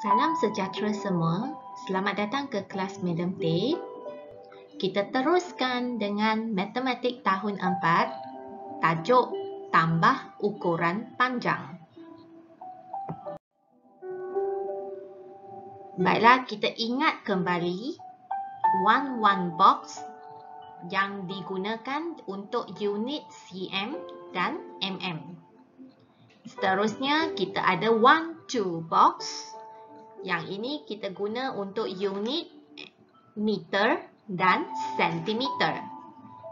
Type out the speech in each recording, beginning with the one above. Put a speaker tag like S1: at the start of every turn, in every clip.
S1: Salam sejahtera semua. Selamat datang ke kelas Madam Tay. Kita teruskan dengan matematik tahun 4. Tajuk tambah ukuran panjang. Baiklah, kita ingat kembali one one box yang digunakan untuk unit cm dan mm. Seterusnya, kita ada one two box yang ini kita guna untuk unit meter dan sentimeter.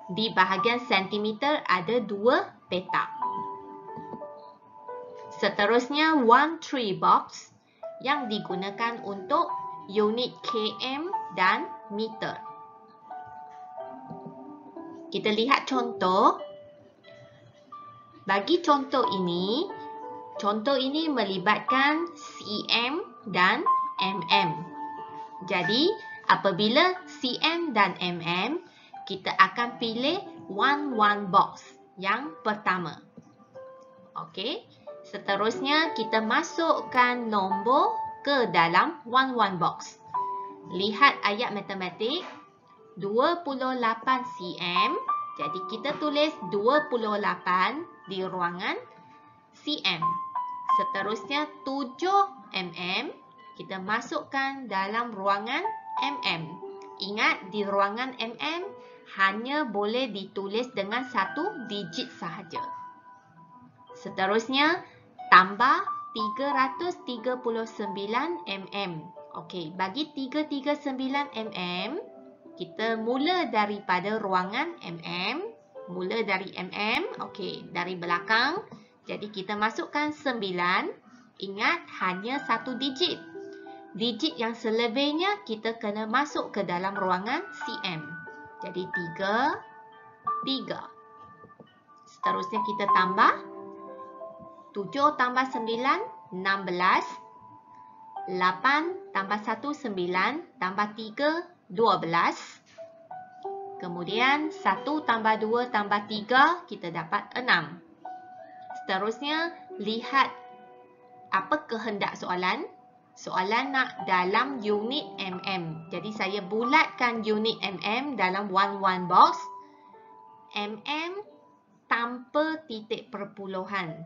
S1: Di bahagian sentimeter ada dua petak. Seterusnya, one tree box yang digunakan untuk unit km dan meter. Kita lihat contoh. Bagi contoh ini, contoh ini melibatkan cm dan mm. Jadi, apabila cm dan mm, kita akan pilih one one box yang pertama. Okey. Seterusnya, kita masukkan nombor ke dalam one one box. Lihat ayat matematik 28 cm. Jadi, kita tulis 28 di ruangan cm. Seterusnya 7 mm kita masukkan dalam ruangan mm. Ingat di ruangan mm hanya boleh ditulis dengan satu digit sahaja. Seterusnya tambah 339 mm. Okey, bagi 339 mm kita mula daripada ruangan mm, mula dari mm, okey, dari belakang jadi kita masukkan 9. Ingat hanya satu digit. Digit yang selebihnya kita kena masuk ke dalam ruangan cm. Jadi 3 3. Seterusnya kita tambah 7 tambah 9 16 8 tambah 1 9 tambah 3 12 Kemudian 1 tambah 2 tambah 3 kita dapat 6 Seterusnya, lihat apa kehendak soalan. Soalan nak dalam unit mm. Jadi, saya bulatkan unit mm dalam one one box. mm tanpa titik perpuluhan.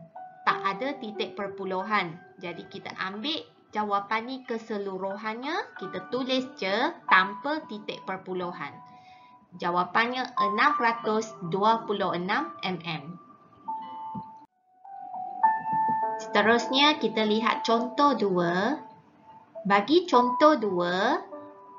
S1: Tak ada titik perpuluhan. Jadi, kita ambil jawapan ni keseluruhannya. Kita tulis je tanpa titik perpuluhan. Jawapannya 626 mm. Seterusnya kita lihat contoh dua. Bagi contoh dua,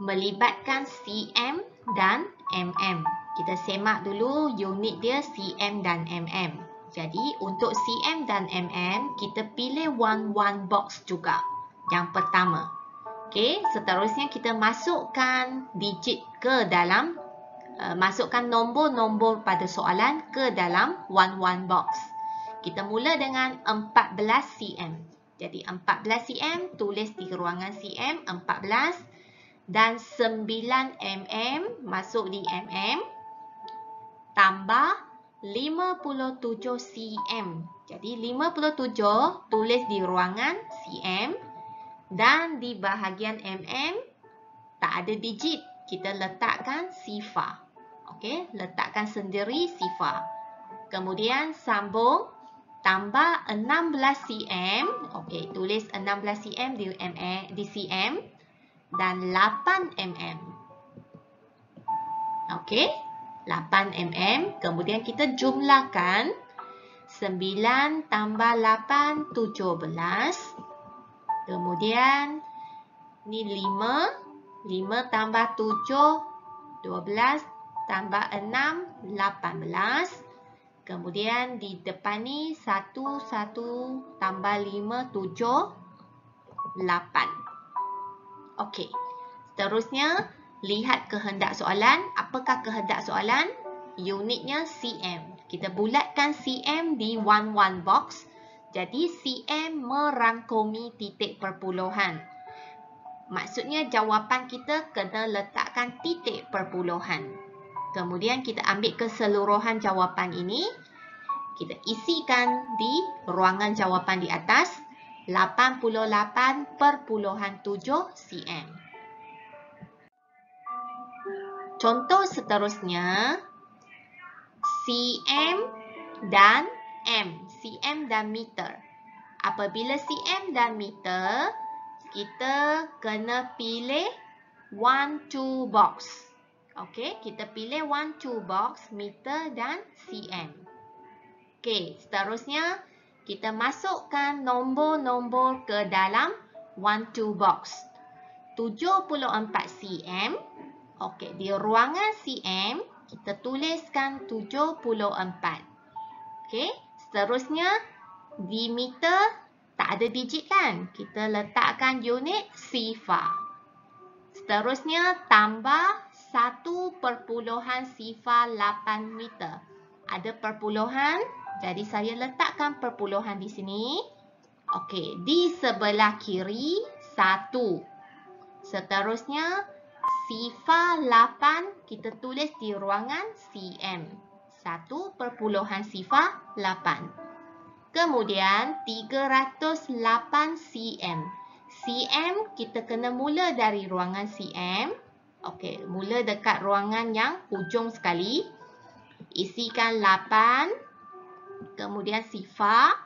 S1: melibatkan cm dan mm. Kita semak dulu unit dia cm dan mm. Jadi untuk cm dan mm, kita pilih one one box juga. Yang pertama. Okey, seterusnya kita masukkan digit ke dalam, uh, masukkan nombor-nombor pada soalan ke dalam one one box. Kita mula dengan 14 cm. Jadi 14 cm tulis di ruangan cm 14 dan 9 mm masuk di mm tambah 57 cm. Jadi 57 tulis di ruangan cm dan di bahagian mm tak ada digit. Kita letakkan sifar. Okey, letakkan sendiri sifar. Kemudian sambung tambah 16 cm. Okey, tulis 16 cm di mm di cm dan 8 mm. Okey, 8 mm. Kemudian kita jumlahkan 9 tambah 8 17. Kemudian ni 5 5 tambah 7 12 tambah 6 18 Kemudian di depan ni 1, 1 tambah 5, 7, 8. Okey. Seterusnya, lihat kehendak soalan. Apakah kehendak soalan? Unitnya cm. Kita bulatkan cm di one one box. Jadi cm merangkumi titik perpuluhan. Maksudnya jawapan kita kena letakkan titik perpuluhan. Kemudian kita ambil keseluruhan jawapan ini. Kita isikan di ruangan jawapan di atas. 88.7 cm. Contoh seterusnya, cm dan m. cm dan meter. Apabila cm dan meter, kita kena pilih one two box. Okey, kita pilih one two box meter dan cm. Okey, seterusnya kita masukkan nombor-nombor ke dalam one two box. 74 cm. Okey, di ruangan cm kita tuliskan 74. Okey, seterusnya di meter tak ada digit kan? Kita letakkan unit sifar. Seterusnya tambah 1 perpuluhan sifar 8 meter. Ada perpuluhan, jadi saya letakkan perpuluhan di sini. Okey, di sebelah kiri 1. Seterusnya sifar 8 kita tulis di ruangan cm. 1 perpuluhan sifar 8. Kemudian 308 cm. cm kita kena mula dari ruangan cm. Okey, mula dekat ruangan yang hujung sekali. Isikan 8. Kemudian sifar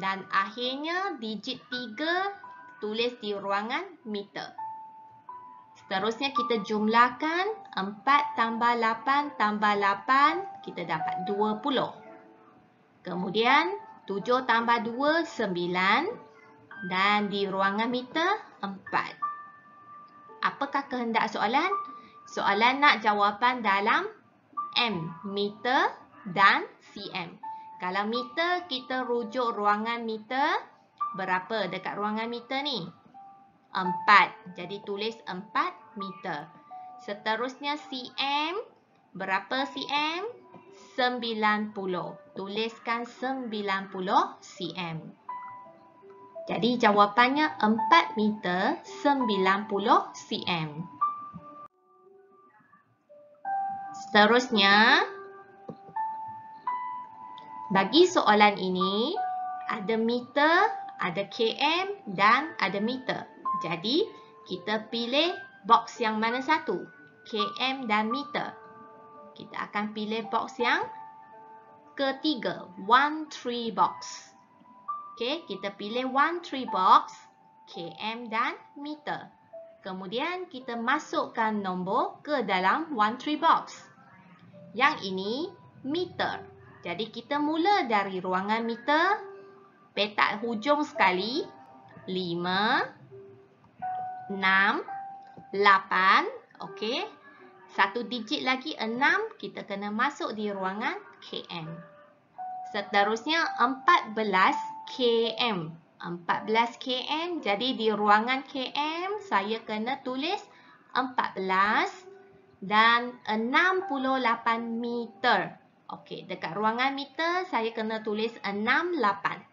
S1: dan akhirnya digit 3 tulis di ruangan meter. Seterusnya kita jumlahkan 4 tambah 8 tambah 8 kita dapat 20. Kemudian 7 tambah 2, 9. Dan di ruangan meter, 4. Apakah kehendak soalan? Soalan nak jawapan dalam M, meter dan cm. Kalau meter, kita rujuk ruangan meter. Berapa dekat ruangan meter ni? 4. Jadi tulis 4 meter. Seterusnya cm. Berapa cm? 90. Tuliskan 90 cm. Jadi jawapannya 4 meter 90 cm. Seterusnya, bagi soalan ini, ada meter, ada km dan ada meter. Jadi, kita pilih box yang mana satu? km dan meter kita akan pilih box yang ketiga, one three box. Okey, kita pilih one three box, km dan meter. Kemudian kita masukkan nombor ke dalam one three box. Yang ini meter. Jadi kita mula dari ruangan meter, petak hujung sekali, 5, 6, 8, okey. Satu digit lagi enam kita kena masuk di ruangan KM. Seterusnya 14 KM. 14 KM jadi di ruangan KM saya kena tulis 14 dan 68 meter. Okey, dekat ruangan meter saya kena tulis 68.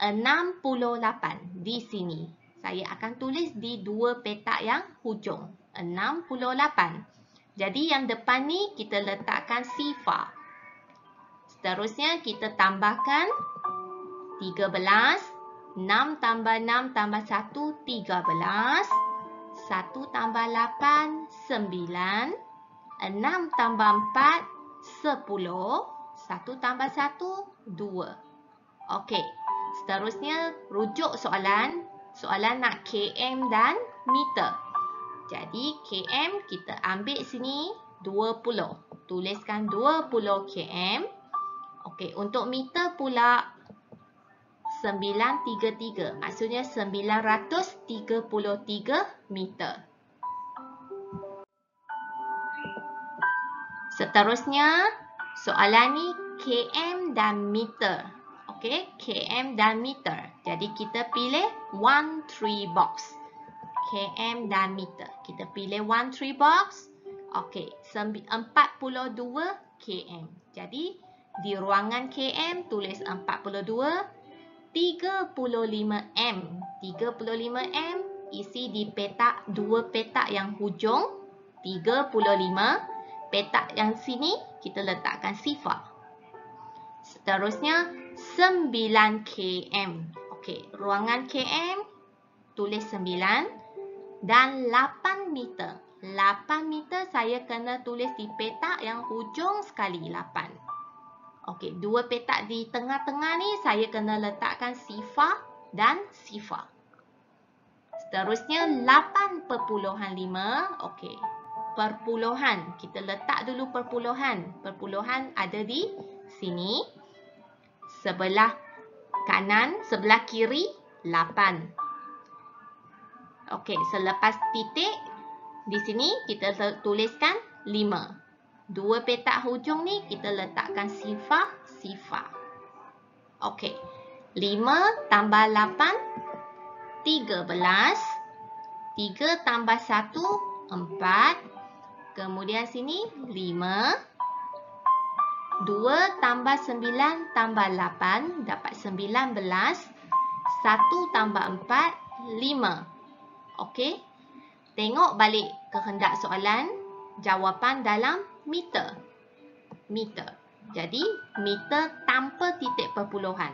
S1: 68 di sini. Saya akan tulis di dua petak yang hujung. 68. Jadi yang depan ni kita letakkan sifar. Seterusnya kita tambahkan 13. 6 tambah 6 tambah 1, 13. 1 tambah 8, 9. 6 tambah 4, 10. 1 tambah 1, 2. Okey. Seterusnya rujuk soalan. Soalan nak km dan meter. Jadi km kita ambil sini 20. Tuliskan 20 km. Okey, untuk meter pula 933. Maksudnya 933 meter. Seterusnya, soalan ni km dan meter. Okey, km dan meter. Jadi kita pilih 1 3 box km dan meter. Kita pilih one three box. Okey, 42 km. Jadi, di ruangan km tulis 42. 35 m. 35 m isi di petak dua petak yang hujung. 35. Petak yang sini kita letakkan sifar. Seterusnya 9 km. Okey, ruangan KM tulis 9 dan 8 meter. 8 meter saya kena tulis di petak yang hujung sekali 8. Okey, dua petak di tengah-tengah ni saya kena letakkan sifar dan sifar. Seterusnya 8.5. Okey. Perpuluhan. Kita letak dulu perpuluhan. Perpuluhan ada di sini. Sebelah kanan, sebelah kiri 8. Okey, selepas titik di sini kita tuliskan 5. Dua petak hujung ni kita letakkan sifar, sifar. Okey. 5 tambah 8 13. 3 tambah 1, 4. Kemudian sini 5. 2 tambah 9 tambah 8 dapat 19. 1 tambah 4, 5. Okey. Tengok balik kehendak soalan. Jawapan dalam meter. Meter. Jadi, meter tanpa titik perpuluhan.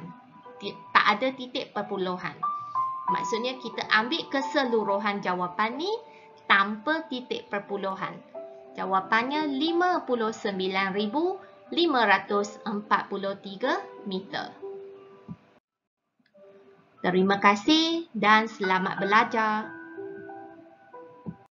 S1: Tak ada titik perpuluhan. Maksudnya kita ambil keseluruhan jawapan ni tanpa titik perpuluhan. Jawapannya 59,543 meter. Terima kasih dan selamat belajar.